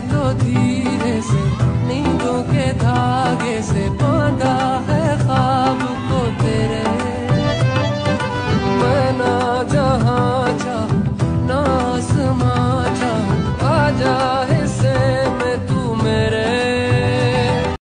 तो धीरे से, नींदों के धागे से बांधा है ख्वाब को तेरे। मैं ना जहाँ जा ना आसमां जा। आजा